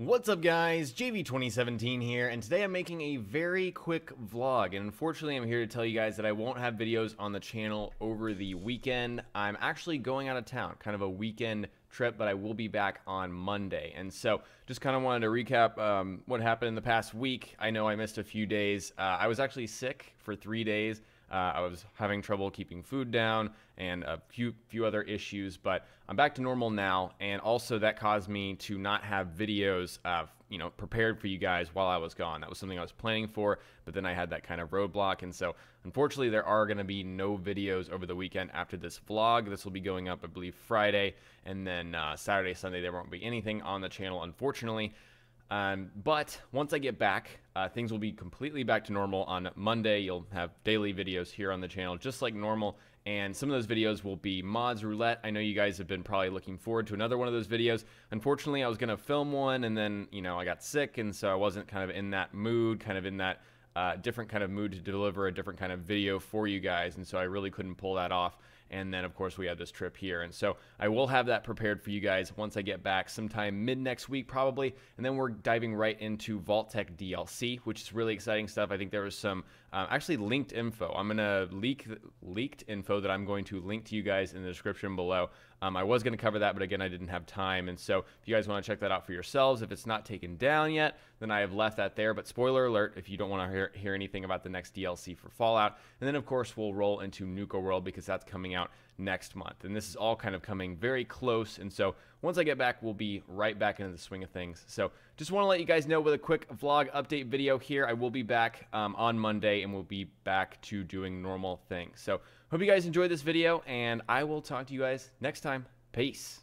What's up guys, JV2017 here, and today I'm making a very quick vlog, and unfortunately I'm here to tell you guys that I won't have videos on the channel over the weekend. I'm actually going out of town, kind of a weekend trip, but I will be back on Monday, and so just kind of wanted to recap um, what happened in the past week. I know I missed a few days. Uh, I was actually sick for three days. Uh, I was having trouble keeping food down and a few few other issues, but I'm back to normal now. And also that caused me to not have videos, uh, you know, prepared for you guys while I was gone. That was something I was planning for, but then I had that kind of roadblock, and so unfortunately there are going to be no videos over the weekend after this vlog. This will be going up, I believe, Friday, and then uh, Saturday, Sunday there won't be anything on the channel, unfortunately. Um, but once I get back, uh, things will be completely back to normal on Monday. You'll have daily videos here on the channel just like normal. And some of those videos will be mods roulette. I know you guys have been probably looking forward to another one of those videos. Unfortunately, I was going to film one and then, you know, I got sick. And so I wasn't kind of in that mood, kind of in that uh, different kind of mood to deliver a different kind of video for you guys. And so I really couldn't pull that off. And then, of course, we have this trip here. And so I will have that prepared for you guys once I get back sometime mid next week, probably. And then we're diving right into Vault-Tec DLC, which is really exciting stuff. I think there was some um, actually linked info. I'm going to leak leaked info that I'm going to link to you guys in the description below. Um, I was going to cover that, but again, I didn't have time. And so if you guys want to check that out for yourselves, if it's not taken down yet, then I have left that there. But spoiler alert, if you don't want to hear, hear anything about the next DLC for Fallout. And then, of course, we'll roll into Nuka World because that's coming out next month. And this is all kind of coming very close. And so once I get back, we'll be right back into the swing of things. So just want to let you guys know with a quick vlog update video here. I will be back um, on Monday and we'll be back to doing normal things. So hope you guys enjoyed this video and I will talk to you guys next time. Peace.